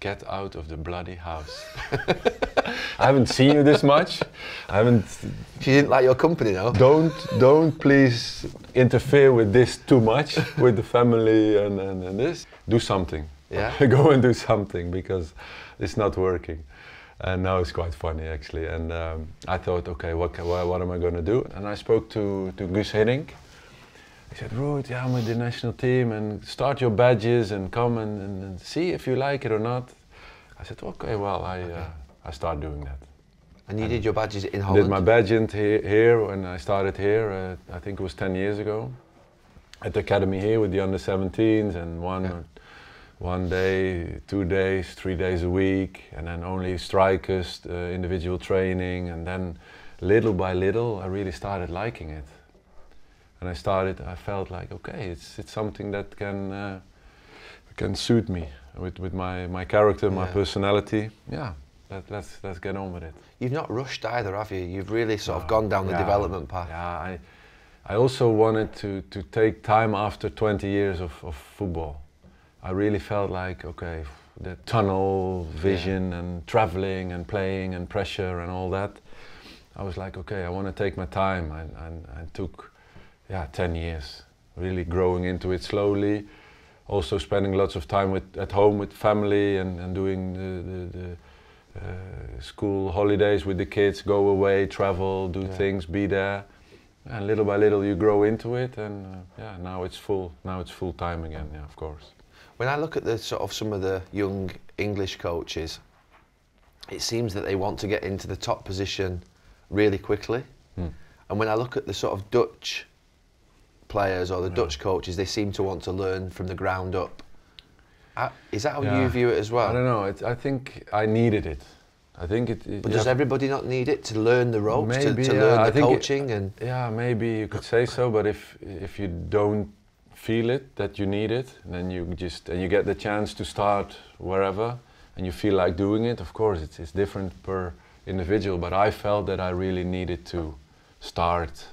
get out of the bloody house. I haven't seen you this much. I haven't. She didn't like your company, no. Don't, don't please interfere with this too much with the family and, and, and this. Do something. Yeah. Go and do something because it's not working. And now it's quite funny actually. And um, I thought, okay, what, what, what am I going to do? And I spoke to, to Guus Hiddink, he said, Ruud, yeah, I'm with the national team and start your badges and come and, and, and see if you like it or not. I said, okay, well, I, uh, I start doing that. And you and did your badges in Holland? did my badge he here when I started here, uh, I think it was 10 years ago, at the academy here with the under 17s and one, yeah. one day, two days, three days a week, and then only strikers, uh, individual training, and then little by little I really started liking it and I started, I felt like, okay, it's, it's something that can, uh, can suit me with, with my, my character, yeah. my personality. Yeah, let, let's, let's get on with it. You've not rushed either, have you? You've really sort no, of gone down the development path. Yeah, I, I also wanted to, to take time after 20 years of, of football. I really felt like, okay, the tunnel vision yeah. and traveling and playing and pressure and all that. I was like, okay, I want to take my time. and I took yeah, 10 years, really growing into it slowly. Also spending lots of time with, at home with family and, and doing the, the, the uh, school holidays with the kids, go away, travel, do yeah. things, be there. And little by little you grow into it and uh, yeah, now it's full, now it's full time again, yeah, of course. When I look at the sort of some of the young English coaches, it seems that they want to get into the top position really quickly. Hmm. And when I look at the sort of Dutch players or the. Dutch coaches, they seem to want to learn from the ground up. Uh, is that how yeah. you view it as well? I don't know. It, I think I needed it. I think it. it but does everybody not need it to learn the ropes, maybe, to, to yeah, learn the coaching it, and? Yeah, maybe you could say so. But if if you don't feel it that you need it, then you just and you get the chance to start wherever, and you feel like doing it. Of course, it's it's different per individual. But I felt that I really needed to start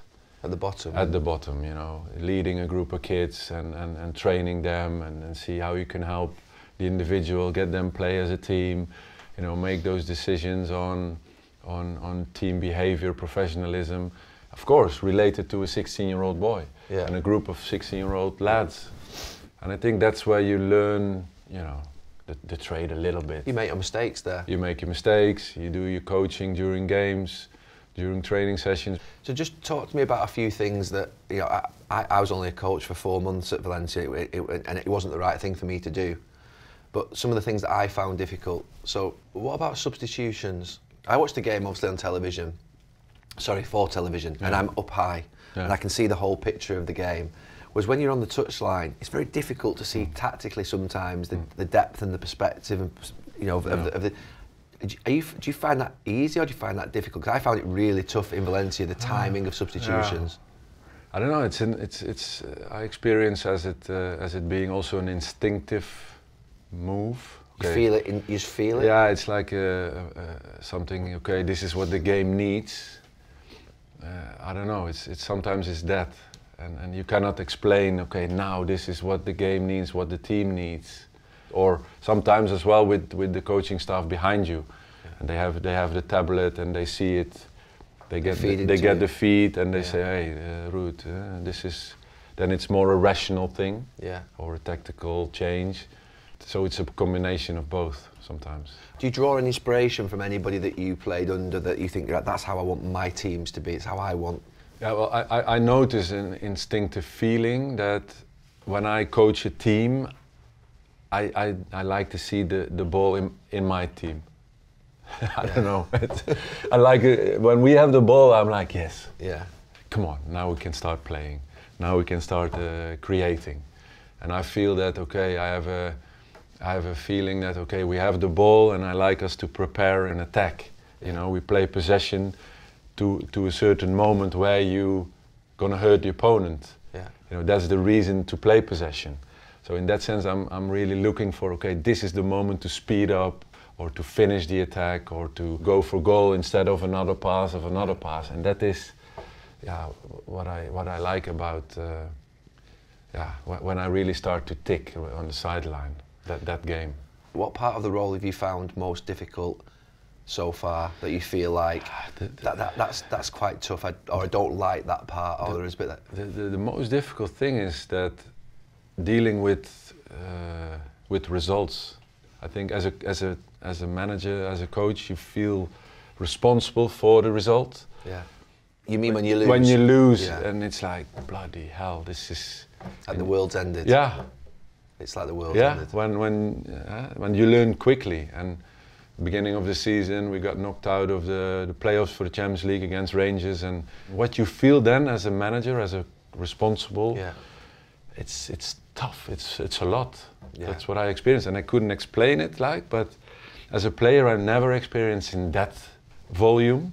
at the bottom. At the bottom, you know, leading a group of kids and, and, and training them and, and see how you can help the individual, get them play as a team, you know, make those decisions on, on, on team behavior, professionalism. Of course, related to a 16 year old boy yeah. and a group of 16 year old lads. And I think that's where you learn, you know, the, the trade a little bit. You make your mistakes there. You make your mistakes, you do your coaching during games during training sessions. So just talk to me about a few things that, you know, I, I was only a coach for four months at Valencia it, it, and it wasn't the right thing for me to do. But some of the things that I found difficult. So what about substitutions? I watched the game obviously on television, sorry, for television, yeah. and I'm up high yeah. and I can see the whole picture of the game. Was when you're on the touchline, it's very difficult to see tactically sometimes the, mm. the depth and the perspective and, you know, of, yeah. of, the, of the you, you, do you find that easy or do you find that difficult? Because I found it really tough in Valencia, the timing of substitutions. I don't know. It's an, it's it's. Uh, I experience as it uh, as it being also an instinctive move. You feel it. In, you just feel it. Yeah, it's like uh, uh, something. Okay, this is what the game needs. Uh, I don't know. It's it's sometimes it's that, and and you cannot explain. Okay, now this is what the game needs, what the team needs, or sometimes as well with with the coaching staff behind you, and they have they have the tablet and they see it they get feed the, they get you. the feed and they Yeah. say, hey, uh, Ruud, uh, this is. Then it's more a rational thing Yeah. or a tactical change. So it's a combination of both sometimes. Do you draw an inspiration from anybody that you played under that you think "Right, that's how I want my teams to be? It's how I want. Yeah, well, I, I, I notice an instinctive feeling that when I coach a team, I, I, I like to see the, the ball in, in my team. I don't know. I like it. when we have the ball. I'm like, yes, Yeah. come on, now we can start playing. Now we can start uh, creating. And I feel that okay, I have a, I have a feeling that okay, we have the ball, and I like us to prepare an attack. You know, we play possession to to a certain moment where you gonna hurt the opponent. Yeah. You know, that's the reason to play possession. So in that sense, I'm I'm really looking for okay, this is the moment to speed up or to finish the attack or to go for goal instead of another pass of another pass, and that is, yeah, what I what I like about, uh, yeah, wh- when I really start to tick on the sideline that that game. What part of the role have you found most difficult so far that you feel like the- the- that, that, that's that's quite tough, I, or I don't like that part, or there is a bit that The, the, the most difficult thing is that dealing with uh, with results. I think as a as a as a manager, as a coach, you feel responsible for the result. yeah. You mean when you lose? When you lose, Yeah. and it's like bloody hell, this is. and the world's ended. Yeah, It's like the world. yeah. ended. When when uh, when you learn quickly, and beginning of the season, we got knocked out of the the playoffs for the Champions League against Rangers, and what you feel then as a manager, as a responsible, Yeah. it's it's tough. It's it's a lot. Yeah. That's what I experienced, and I couldn't explain it like. But as a player, I never experienced in that volume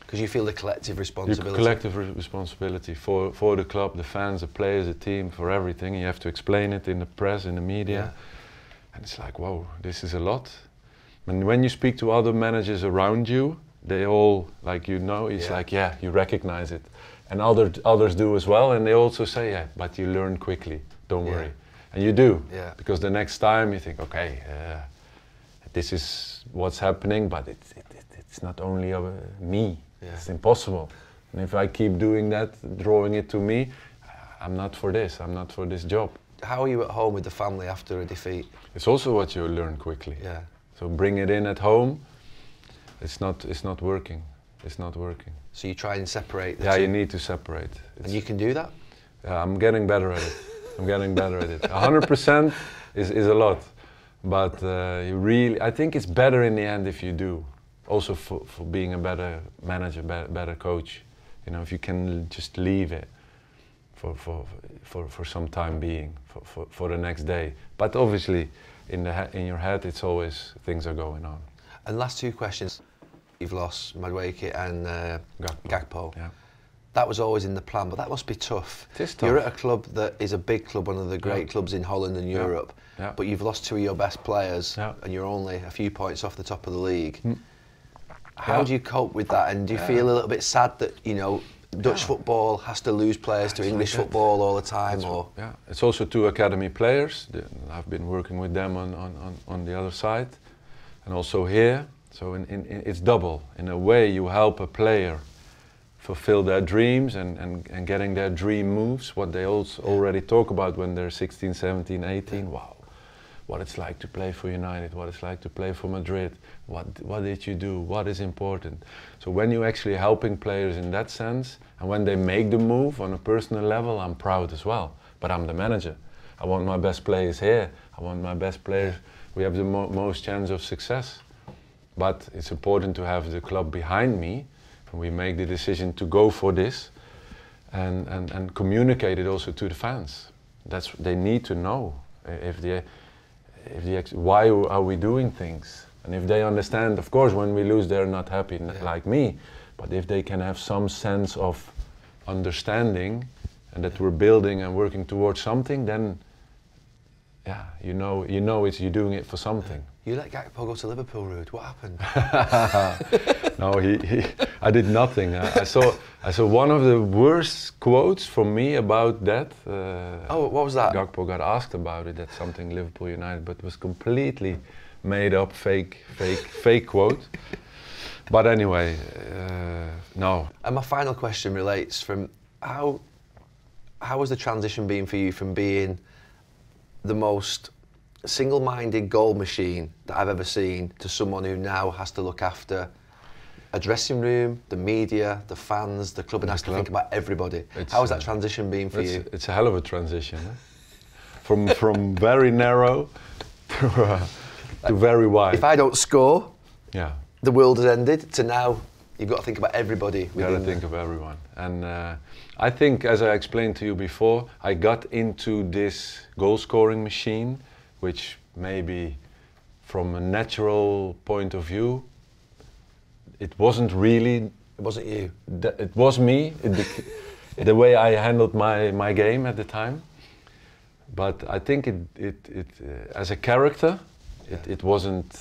Because you feel the collective responsibility. the collective re- responsibility for for the club, the fans, the players, the team, for everything. You have to explain it in the press, in the media, Yeah. and it's like, whoa, this is a lot. And when you speak to other managers around you, they all like you know. It's Yeah. like, yeah, you recognize it, and other others do as well, and they also say, yeah, but you learn quickly. Don't Yeah. worry, and you do. Yeah. Because the next time you think, okay, uh, this is what's happening, but it, it, it, it's not only uh, me. Yeah. It's impossible. And if I keep doing that, drawing it to me, I'm not for this. I'm not for this job. How are you at home with the family after a defeat? It's also what you learn quickly. Yeah. So bring it in at home. It's not. It's not working. It's not working. So you try and separate the yeah, two. you need to separate. and you can do that? Yeah, I'm getting better at it. I'm getting better at it. 100% is, is a lot. But uh, you really, I think it's better in the end if you do. Also for, for being a better manager, better, better coach. You know, if you can just leave it for, for, for, for some time being, for, for, for the next day. But obviously, in, the in your head, it's always things are going on. And last two questions. You've lost Madueke and uh, Gakpo. Gakpo. Yeah. That was always in the plan, but that must be tough. It is You're at a club that is a big club, one of the great Yeah. clubs in Holland and Europe, Yeah. but you've lost two of your best players Yeah. and you're only a few points off the top of the league. Mm. How Yeah. do you cope with that? And do you feel um, a little bit sad that, you know, Dutch Yeah. football has to lose players to It's like English football all the time? Or Yeah, it's also two academy players. I've been working with them on, on, on, on the other side, and also here. So in, in, in, it's double. In a way, you help a player fulfill their dreams and, and, and getting their dream moves, what they also already talk about when they're 16, 17, 18. Wow, what it's like to play for United, what it's like to play for Madrid, what, what did you do, what is important. So when you're actually helping players in that sense, and when they make the move on a personal level, I'm proud as well. But I'm the manager. I want my best players here. I want my best players. We have the mo- most chance of success. But it's important to have the club behind me. We make the decision to go for this and, and, and communicate it also to the fans. That's they need to know if the if the why are we doing things And if they understand, of course, when we lose, they're not happy Yeah. like me. But if they can have some sense of understanding and that we're building and working towards something, then yeah, you know, you know, it's you're doing it for something. You let Gakpo go to Liverpool, Ruud. What happened? no, he, he, I did nothing. I, I saw, I saw one of the worst quotes from me about that. Uh, Oh, what was that? Gakpo got asked about it. That's something Liverpool United, but it was completely made up, fake, fake, fake quote. But anyway, uh, no. And my final question relates from how how has the transition been for you from being the most single-minded goal machine that I've ever seen to someone who now has to look after a dressing room, the media, the fans, the club, and has to think about everybody. It's, how has that uh, transition been for It's, you? it's a hell of a transition. eh? From, from very narrow to, uh, to very wide. If I don't score, yeah. the world has ended. To now, you've got to think about everybody. You've within the- think of everyone. And uh, I think, as I explained to you before, I got into this goal scoring machine, which maybe from a natural point of view, it wasn't really, It wasn't you. it was me, it the way I handled my, my game at the time. But I think it, it, it uh, as a character, it, it wasn't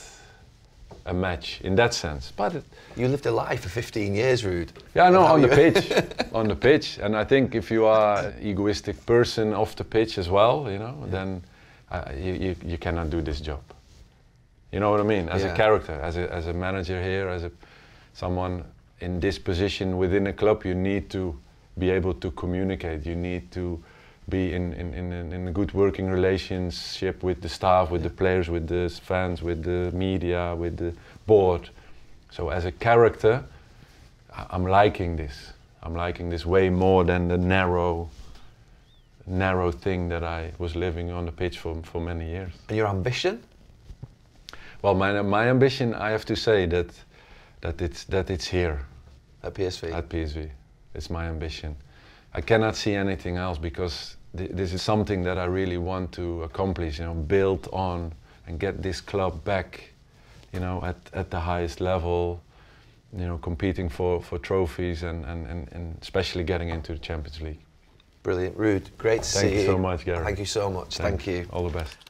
a match in that sense. But it, You lived a life for 15 years, Ruud. yeah, no, on the pitch, on the pitch, and I think if you are an egoistic person off the pitch as well, you know, then uh, you, you you cannot do this job. You know what I mean? As Yeah. a character, as a as a manager here, as a someone in this position within a club, you need to be able to communicate. You need to be in in, in, in in a good working relationship with the staff, with the players, with the fans, with the media, with the board. So as a character, I'm liking this. I'm liking this way more than the narrow, narrow thing that I was living on the pitch for, for many years. And your ambition? Well, my, my ambition, I have to say that, that, it's, that it's here At PSV. at PSV. It's my ambition. I cannot see anything else because th- this is something that I really want to accomplish, you know, build on and get this club back, you know, at, at the highest level, you know, competing for, for trophies and, and, and, and especially getting into the Champions League. Brilliant. Ruud, great to Thank see you you. so much, Gary. Thank you so much. Thank you. All the best.